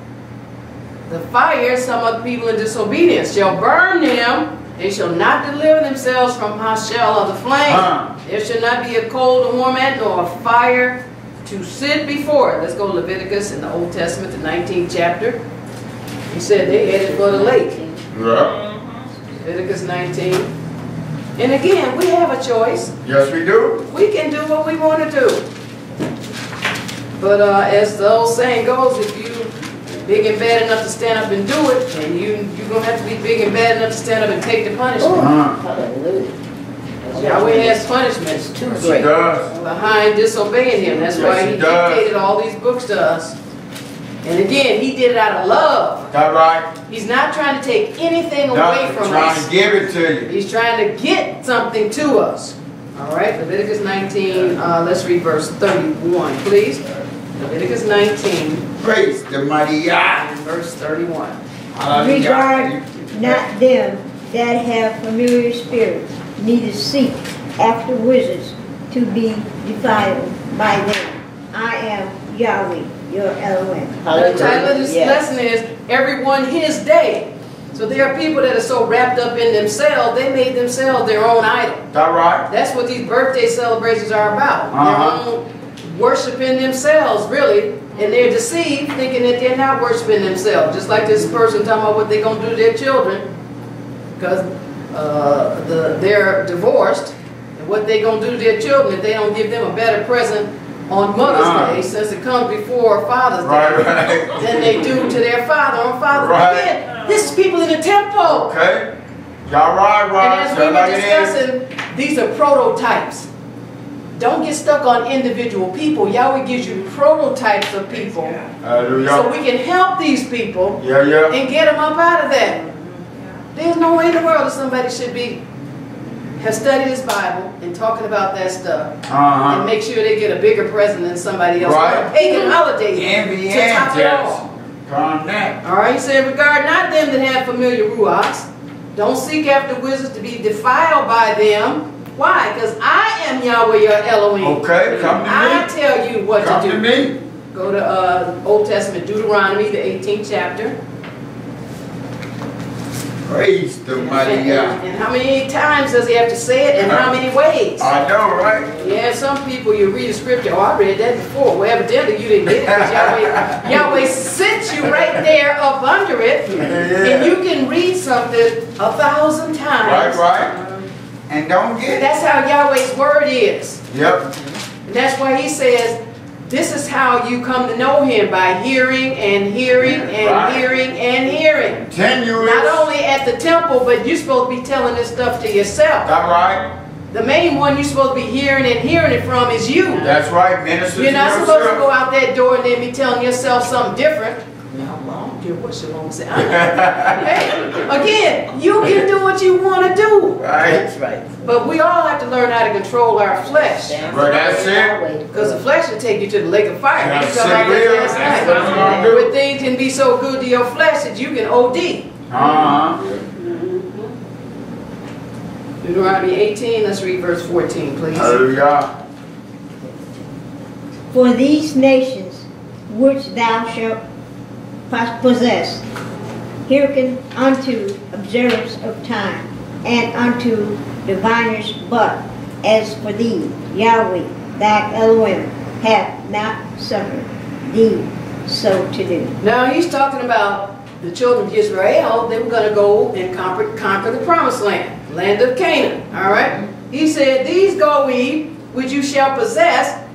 The fire, some of the people in disobedience, shall burn them. They shall not deliver themselves from Hashel of the flame. Huh. There shall not be a cold to warm at, nor a fire to sit before it. Let's go to Leviticus in the Old Testament, the 19th chapter. He said they headed for the lake. Yeah. Leviticus 19. And again, we have a choice. Yes, we do. We can do what we want to do. But uh, as the old saying goes, if you big and bad enough to stand up and do it, and you you're gonna have to be big and bad enough to stand up and take the punishment. Uh-huh. Hallelujah. Yahweh has punishments Too Yes, he great. does. behind disobeying Him. That's why Yes, He he does. dictated all these books to us. And again, He did it out of love. That right? He's not trying to take anything away Not from trying us. to give it to you. He's trying to get something to us. All right, Leviticus 19, uh, let's read verse 31, please. Leviticus 19 Praise the mighty Yah. and verse 31. Hallelujah. Regard not them that have familiar spirits, neither seek after wizards to be defiled by them. I am Yahweh, your Elohim. The title of this Yes. lesson is Everyone His Day. So there are people that are so wrapped up in themselves, they made themselves their own idol. That right? That's what these birthday celebrations are about. Uh-huh. Their own worshiping themselves, really. And they're deceived, thinking that they're not worshiping themselves. Just like this person talking about what they're going to do to their children. Because uh, the, they're divorced. And what they're going to do to their children if they don't give them a better present on Mother's Uh-huh. Day, since it comes before Father's Day, Right, right. than they do to their father on Father's Right. Day. Again, This is people in the temple. Okay. Y'all right, And as we were like it is. discussing, these are prototypes. Don't get stuck on individual people. Yahweh gives you prototypes of people. So we can help these people Yeah, yeah. and get them up out of that. There's no way in the world that somebody should be, have studied his Bible and talking about that stuff. And Uh-huh. make sure they get a bigger present than somebody else. Right. Or a pagan holiday Envy to and top it jealousy. all. Calm. All right, he said, regard not them that have familiar ruachs. Don't seek after wizards to be defiled by them. Why? Because I am Yahweh your Elohim. Okay, come to I me. tell you what Come to to me. Go to uh, Old Testament, Deuteronomy, the 18th chapter. Praise the mighty God. And- how many times does he have to say it and how many ways? I know, right? Yeah, some people you read the scripture, oh, I read that before. Well, evidently you didn't get it because Yahweh, Yahweh sits you right there up under it. And you can read something a thousand times. Right, right. And don't get it. That's how Yahweh's word is. Yep. And that's why he says, this is how you come to know him by hearing and hearing and Right. hearing and hearing. Continuous. Not only at the temple, but you're supposed to be telling this stuff to yourself. That right? The main one you're supposed to be hearing and hearing it from is you. That's right. Minister You're not supposed to go out that door and then be telling yourself something different. Now, well, I don't care what Shalom said. Hey, again, you can do what you want to do. Right. That's right. But we all have to learn how to control our flesh. Right, that's it. Because the flesh will take you to the lake of fire. That's We it, that will. That's what I'm gonna do. Where things can be so good to your flesh that you can OD. Uh-huh. Deuteronomy 18, let's read verse 14, please. Hallelujah. For these nations which thou shalt pos- possess, hearken unto observance of time, and unto diviners, but as for thee, Yahweh, thy Elohim, hath not suffered thee so to do. Now he's talking about the children of Israel. They were going to go and conquer, conquer the promised land, land of Canaan. All right. He said, "These go ye, which you shall possess."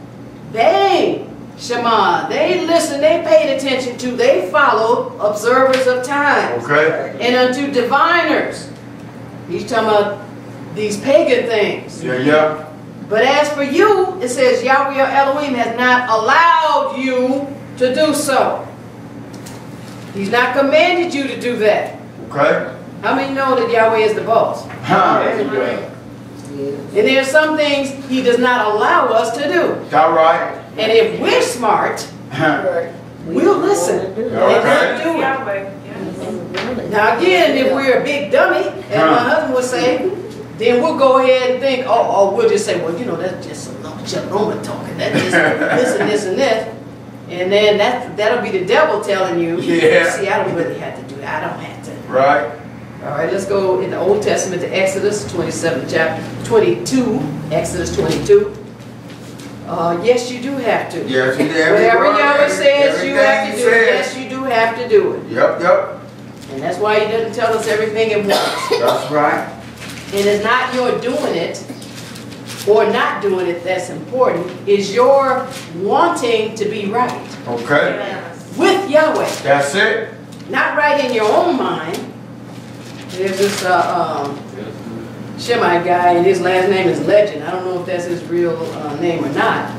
They Shema. They listen. They paid attention to. They followed observers of time Okay. and unto diviners. He's talking about these pagan things. Yeah, yeah. But as for you, it says Yahweh your Elohim has not allowed you to do so. He's not commanded you to do that. Okay? How many know that Yahweh is the boss? Huh? And there are some things he does not allow us to do. That right? And if we're smart, we'll listen and Okay. we'll do it. Now again, if we're a big dummy, as my husband would say, then we'll go ahead and think, oh, oh, we'll just say, well, you know, that's just a some Jerome talking. That's just this and this and this. And then that, that'll be the devil telling you, Yeah. see, I don't really have to do that. I don't have to. Right? All right, let's go in the Old Testament to Exodus 27, chapter 22, Exodus 22. Uh, yes, you do have to. Yes, you do. Whatever Yahweh says you have to do, Everything he yes, you do have to do it. Yep, yep. And that's why he doesn't tell us everything at once. That's right. And it's not your doing it or not doing it that's important, is your wanting to be right Okay? with Yahweh. That's it. Not right in your own mind. There's this uh, um, Shemite guy, and his last name is Legend. I don't know if that's his real uh, name or not.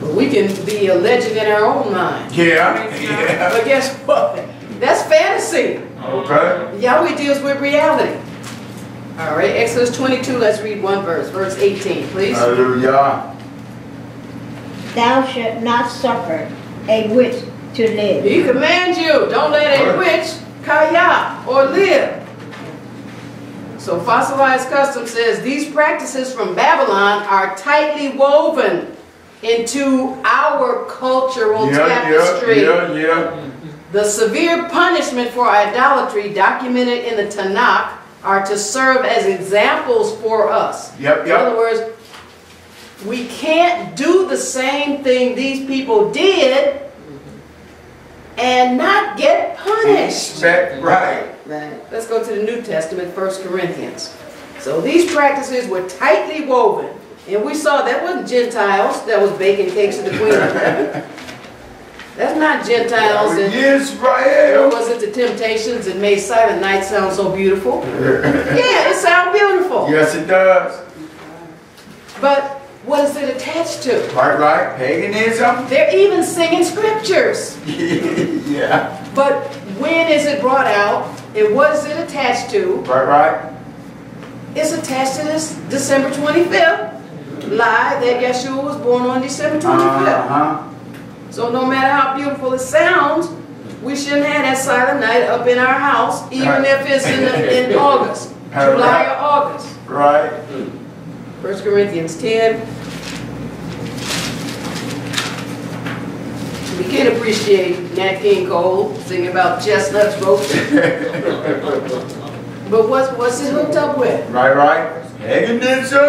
But we can be a legend in our own mind. Yeah, yeah. But guess what? That's fantasy. Okay? Yahweh deals with reality. All right, Exodus 22, let's read one verse, verse 18, please. Hallelujah. Thou shalt not suffer a witch to live. He commands you, don't let a witch kaya or live. So fossilized custom says these practices from Babylon are tightly woven into our cultural Yeah, tapestry. yeah, yeah. The severe punishment for idolatry documented in the Tanakh are to serve as examples for us. Yep, yep. In other words, we can't do the same thing these people did and not get punished. Right. Let's go to the New Testament, 1 Corinthians. So these practices were tightly woven. And we saw that wasn't Gentiles that was baking cakes to the Queen of Heaven. That's not Gentiles and or Israel. was it the Temptations that made Silent Night sound so beautiful? Yeah, it sounds beautiful. Yes, it does. But what is it attached to? Right, right. Paganism. They're even singing scriptures. yeah. But when is it brought out and what is it attached to? Right, right. It's attached to this December 25th lie that Yeshua was born on December 25th. Uh-huh. So no matter how beautiful it sounds, we shouldn't have that silent night up in our house, even if it's in, the, in August, July or August. Right. 1 Corinthians 10. We can appreciate Nat King Cole singing about chestnuts roasting. But what's, what's it hooked up with? Right, right. Paganism.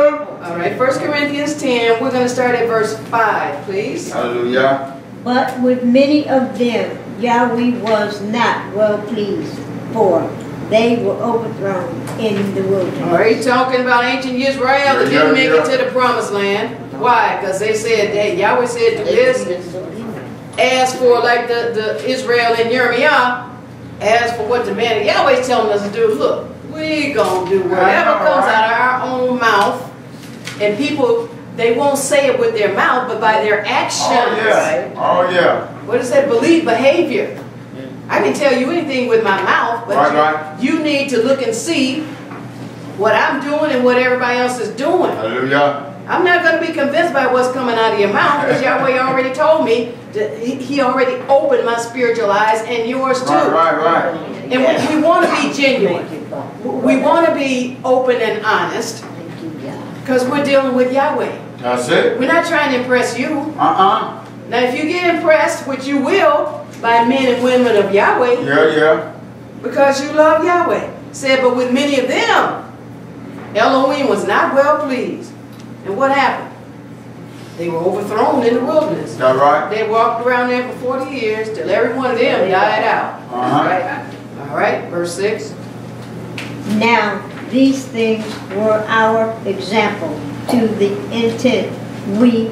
All right, 1 Corinthians 10, we're going to start at verse 5, please. Hallelujah. But with many of them Yahweh was not well pleased, for they were overthrown in the wilderness. All right, talking about ancient Israel that Yeah, didn't make yeah, it to the promised land. Why? Because they said, hey, Yahweh said do this. As for like the, the Israel and Jeremiah, as for what the man of Yahweh's telling us to do, look, we gonna do whatever comes out of our own mouth. And people, they won't say it with their mouth, but by their actions. Oh, yeah. Oh, yeah. What is that? Believe behavior. I can tell you anything with my mouth, but Right, you, right. you need to look and see what I'm doing and what everybody else is doing. Hallelujah. I'm not going to be convinced by what's coming out of your mouth because Yahweh already told me that he, already opened my spiritual eyes and yours too. Right, right, right. And we, we want to be genuine. We want to be open and honest because we're dealing with Yahweh. That's it. We're not trying to impress you. Uh-uh. Now, if you get impressed, which you will, by men and women of Yahweh, Yeah, yeah. because you love Yahweh. Said, but with many of them, Elohim was not well pleased. And what happened? They were overthrown in the wilderness. That right? They walked around there for 40 years till every one of them died out. Uh-huh. Right? All right, verse 6. Now these things were our example to the intent we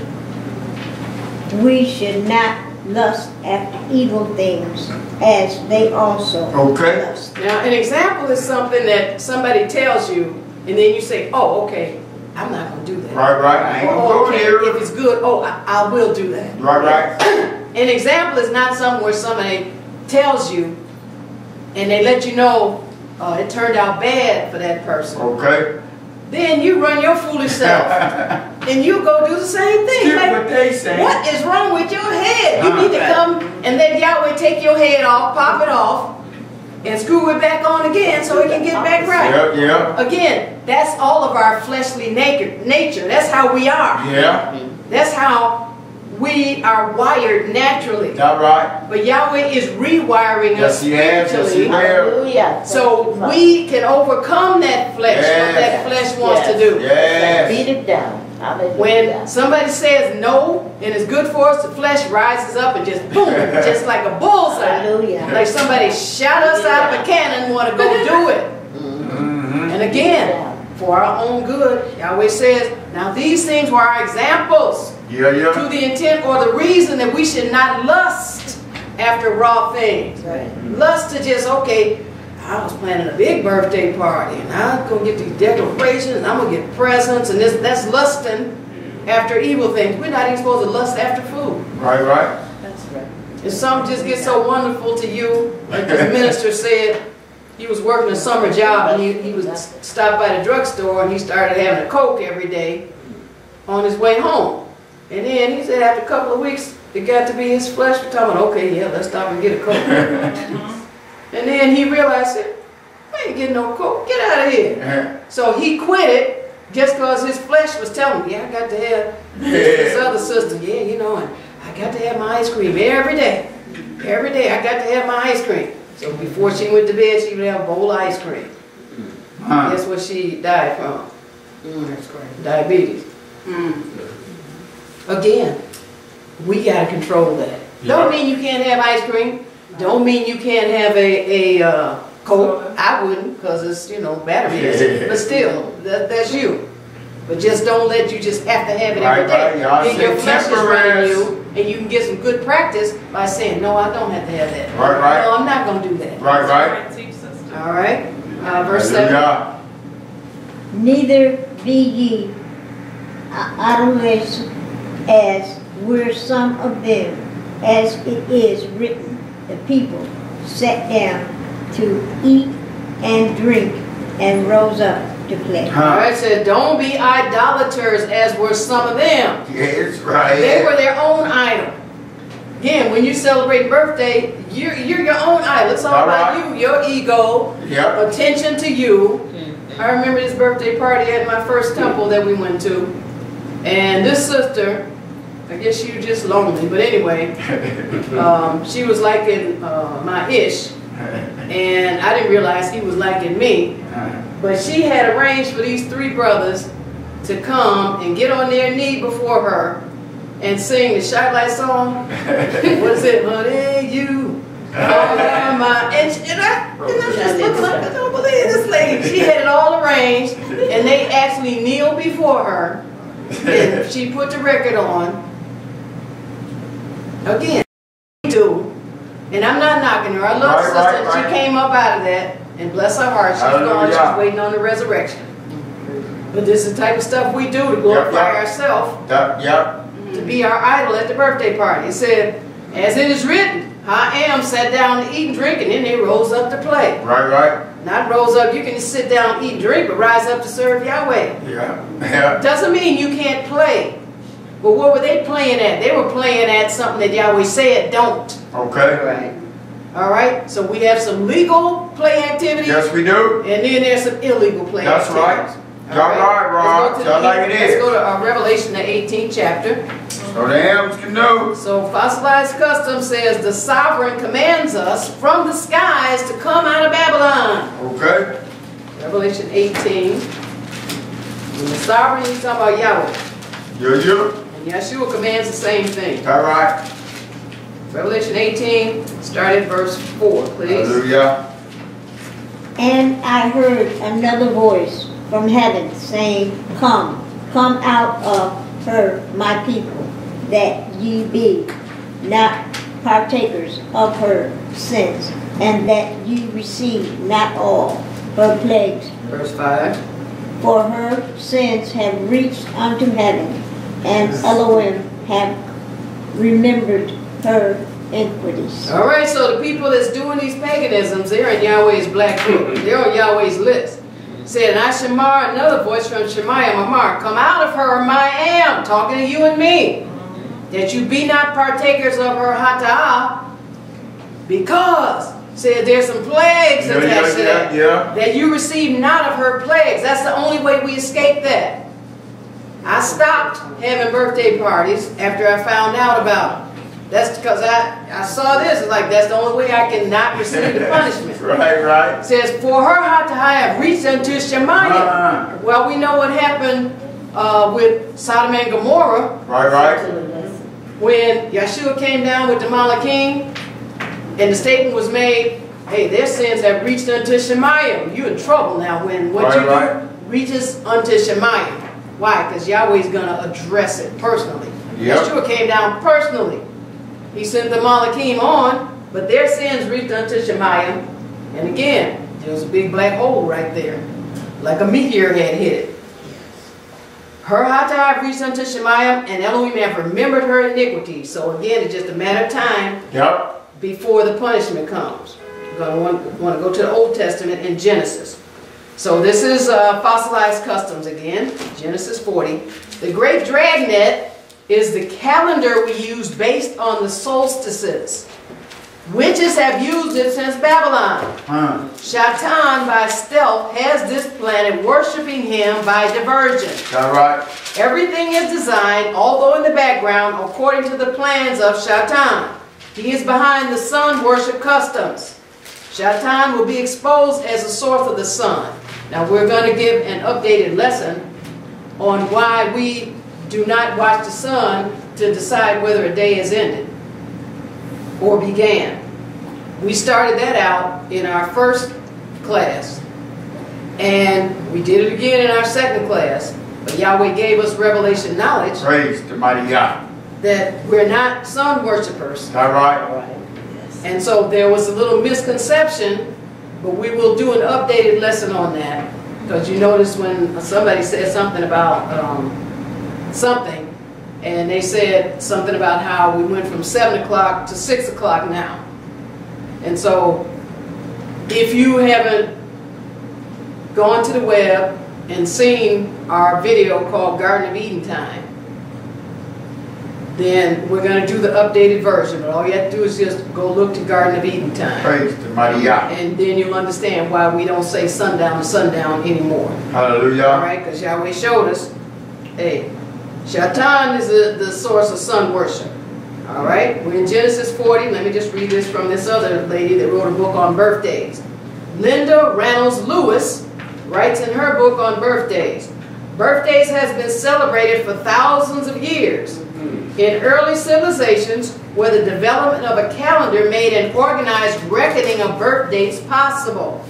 we should not lust after evil things as they also Okay. lust. Now, an example is something that somebody tells you, and then you say, oh, okay, I'm not going to do that. Right, right. I ain't gonna Oh, go okay, there. if it's good, oh, I, I will do that. Right, right. An example is not something where somebody tells you and they let you know, uh, it turned out bad for that person, Okay. then you run your foolish self and you go do the same thing. Do Like, what they say. what is wrong with your head? You need to come and let Yahweh take your head off, pop it off, and screw it back on again so it can get back right. Yep, yep, Again, that's all of our fleshly naked nature. That's how we are. yeah. That's how we are wired naturally. That right? But Yahweh is rewiring Yes, us he has. Yes, he spiritually. So we can overcome that flesh, what that flesh wants to do. Yes. Beat it down. When somebody says no and it's good for us, the flesh rises up and just boom, just like a bullseye. Hallelujah. Like somebody shot us out of a cannon and want to go do it. Mm-hmm. And again, for our own good, Yahweh says, now these things were our examples Yeah, yeah. to the intent or the reason that we should not lust after raw things. Right. Lust to just, okay, I was planning a big birthday party and I'm gonna get these decorations and I'm gonna get presents and this, that's lusting after evil things. We're not even supposed to lust after food. Right, right. That's right. And some just get so wonderful to you, like this minister said, he was working a summer job and he, he was stopped by the drugstore and he started having a Coke every day on his way home. And then he said after a couple of weeks, it got to be his flesh was talking, okay, yeah, let's stop and get a Coke. and then he realized, I ain't getting no Coke, get out of here. Yeah. So he quit it just because his flesh was telling him, yeah, I got to have this other sister, yeah, you know, and I got to have my ice cream every day. Every day I got to have my ice cream. So before she went to bed, she would have a bowl of ice cream. Huh. That's what she died from, That's great. diabetes. Mm. Again, we gotta control that. Don't mean you can't have ice cream. Don't mean you can't have a, a, uh, Coke. I wouldn't, cause it's, you know, batteries, Yeah. but still, that, that's you. But just don't let you just have to have it every Right, right. day. Your say flesh is running you, and you can get some good practice by saying, no, I don't have to have that. Right, right. No, I'm not gonna do that. Right, right. All right, uh, verse seven. Neither be ye i- as were some of them, as it is written, the people sat down to eat and drink and rose up to play. All Huh. right, said, don't be idolaters as were some of them. Yes, right. They were their own idol. Again, when you celebrate birthday, you're, you're your own idol. It's all All about right. you, your ego, Yep. attention to you. Mm-hmm. I remember this birthday party at my first temple that we went to. And this sister, I guess she was just lonely, but anyway, um, she was liking uh, my ish. And I didn't realize he was liking me. But she had arranged for these three brothers to come and get on their knee before her and sing the Shot Light song. what is it? Honey, you are my... And, she, and, I, and I'm just looking like, I don't believe this lady. She had it all arranged, and they actually kneeled before her, and she put the record on. Again, we do. And I'm not knocking her. I love Right, sister. right, and right. She came up out of that, and bless her heart, she's gone. She's waiting on the resurrection. But this is the type of stuff we do to glorify yep. ourselves, That, yep. to be our idol at the birthday party. It said, as it is written, I am sat down to eat and drink, and then they rose up to play. Right, right. Not rose up, you can just sit down, eat and drink, but rise up to serve Yahweh. Yeah. Yeah. Doesn't mean you can't play. But what were they playing at? They were playing at something that Yahweh said don't. Okay. Right. All right? So we have some legal play activities, Yes, we do. and then there's some illegal play activities. That's activities. right. All Y'all right, Let's Rob. go to like it Let's is. go to uh, Revelation, the 18th chapter. So the hams can know. So fossilized custom says the sovereign commands us from the skies to come out of Babylon. Okay. Revelation 18. And the sovereign, he's talking about Yahweh. Yeah, yeah. And Yeshua commands the same thing. All right. Revelation 18, start at verse 4, please. Hallelujah. And I heard another voice from heaven saying, Come, come out of her, my people, that ye be not partakers of her sins, and that ye receive not all her plagues. Verse 5. For her sins have reached unto heaven, and Elohim have remembered her iniquities. All right, so the people that's doing these paganisms, they're in Yahweh's black book. They're on Yahweh's list. Said, and I Shamar, another voice from Shemayim Amar, come out of her, my am, talking to you and me, that you be not partakers of her hata'ah, because, said there's some plagues Yeah, attached to yeah, that, yeah, yeah. that you receive not of her plagues. That's the only way we escape that. I stopped having birthday parties after I found out about it. That's because I, I saw this, it's like that's the only way I can not receive the punishment. Right, right. It says, for her heart to have reached unto Shemayim. Uh-uh. Well, we know what happened uh, with Sodom and Gomorrah Right, right. when Yeshua came down with the Malachim and the statement was made, hey, their sins have reached unto Shemayim. You're in trouble now when what Right, you right. do reaches unto Shemayim. Why? Because Yahweh's going to address it personally. Yep. Yeshua came down personally. He sent the Malachim on, but their sins reached unto Shemayim. And again, there was a big black hole right there, like a meteor had hit it. Her hatah reached unto Shemayim, and Elohim have remembered her iniquity. So again, it's just a matter of time Yep. before the punishment comes. We're going to want, want to go to the Old Testament in Genesis. So this is uh, fossilized customs again, Genesis 40. The great dragnet is the calendar we use based on the solstices. Witches have used it since Babylon. Huh. Shaitan, by stealth, has this planet worshiping him by diversion. That right. Everything is designed, although in the background, according to the plans of Shaitan. He is behind the sun worship customs. Shaitan will be exposed as the source of the sun. Now we're going to give an updated lesson on why we do not watch the sun to decide whether a day is ended or began. We started that out in our first class. And we did it again in our second class. But Yahweh gave us revelation knowledge Praise the mighty Yah. that we're not sun worshipers. That right. Right. Yes. And so there was a little misconception, but we will do an updated lesson on that. Because you notice when somebody said something about um, something, and they said something about how we went from 7 o'clock to 6 o'clock now. And so if you haven't gone to the web and seen our video called Garden of Eden Time, then we're going to do the updated version. But all you have to do is just go look to Garden of Eden Time. Praise the mighty Yah. And then you'll understand why we don't say sundown to sundown anymore. Hallelujah. All right? Because Yahweh showed us, hey, Shaitan is the, the source of sun worship. All right? We're in Genesis 40. Let me just read this from this other lady that wrote a book on birthdays. Linda Rannells Lewis writes in her book on birthdays. Birthdays has been celebrated for thousands of years. In early civilizations, where the development of a calendar made an organized reckoning of birth dates possible.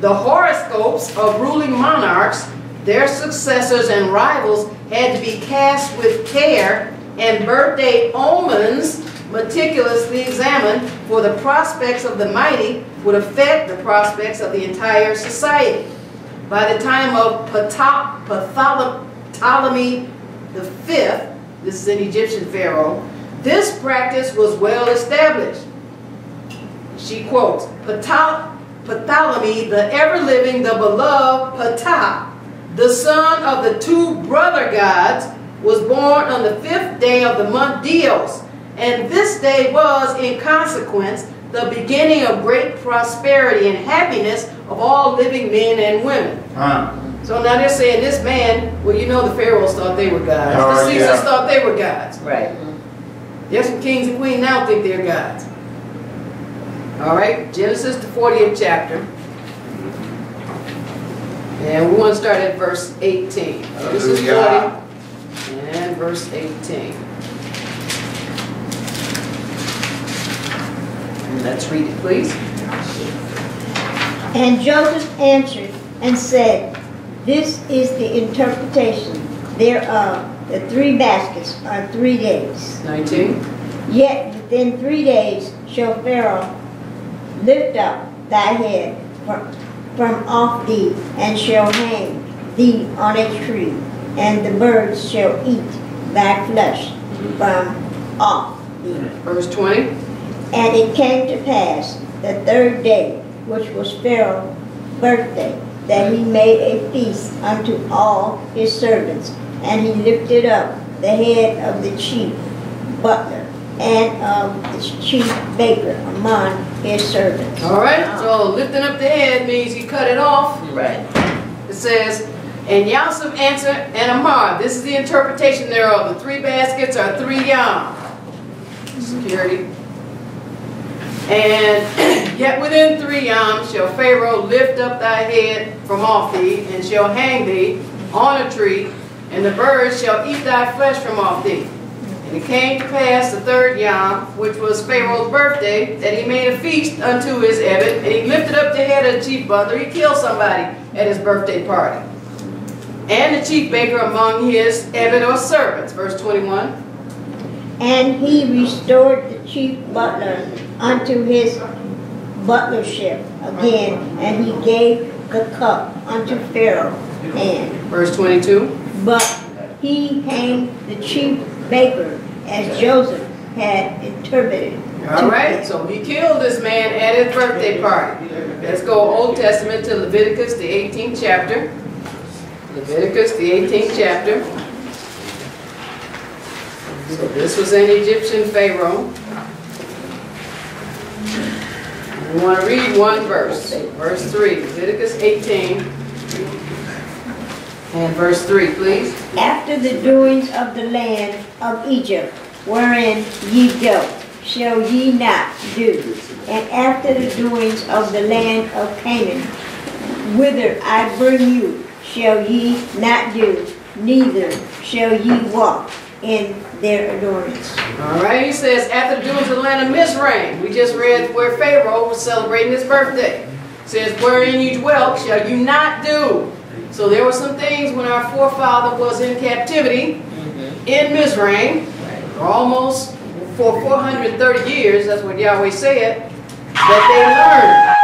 The horoscopes of ruling monarchs, their successors and rivals had to be cast with care and birthday omens meticulously examined for the prospects of the mighty would affect the prospects of the entire society. By the time of Ptolemy V, this is an Egyptian pharaoh, this practice was well established. She quotes, Ptolemy, the ever-living, the beloved Ptah, the son of the two brother gods, was born on the fifth day of the month Dios, and this day was, in consequence, the beginning of great prosperity and happiness of all living men and women. Huh. So now they're saying this man, well, you know the pharaohs thought they were gods. Oh, the Caesars yeah. thought they were gods. Right. There's some kings and queens now think they're gods. All right, Genesis the 40th chapter. And we want to start at verse 18. Genesis Hallelujah. 40 and verse 18. And let's read it, please. And Joseph answered and said, This is the interpretation thereof. The three baskets are three days. 19. Yet within three days shall Pharaoh lift up thy head from, from off thee, and shall hang thee on a tree, and the birds shall eat thy flesh from off thee. Verse 20. And it came to pass the third day, which was Pharaoh's birthday, that he made a feast unto all his servants. And he lifted up the head of the chief butler and of the chief baker among his servants. All right, so lifting up the head means he cut it off. Right. It says, and Yasuf answered and Amar. This is the interpretation thereof. The three baskets are three yam. Security. And yet within three yams shall Pharaoh lift up thy head from off thee, and shall hang thee on a tree, and the birds shall eat thy flesh from off thee. And it came to pass the third yam, which was Pharaoh's birthday, that he made a feast unto his Ebed, and he lifted up the head of the chief butler. He killed somebody at his birthday party. And the chief baker among his Ebed or servants. Verse 21. And he restored the chief butler unto his butlership again, and he gave the cup unto Pharaoh hand. Verse 22. But he hanged the chief baker as Joseph had interpreted. All right, so he killed this man at his birthday party. Let's go Old Testament to Leviticus, the 18th chapter. Leviticus, the 18th chapter. So this was an Egyptian Pharaoh. We want to read one verse, verse 3, Leviticus 18. And verse 3, please. After the doings of the land of Egypt, wherein ye dealt, shall ye not do. And after the doings of the land of Canaan, whither I bring you, shall ye not do, neither shall ye walk in their adornments. All right, he says, after the doings of the land of Mizraim, we just read where Pharaoh was celebrating his birthday. It says, wherein you dwelt shall you not do. So there were some things when our forefather was in captivity mm-hmm. in Mizraim, for almost for 430 years, that's what Yahweh said, that they learned.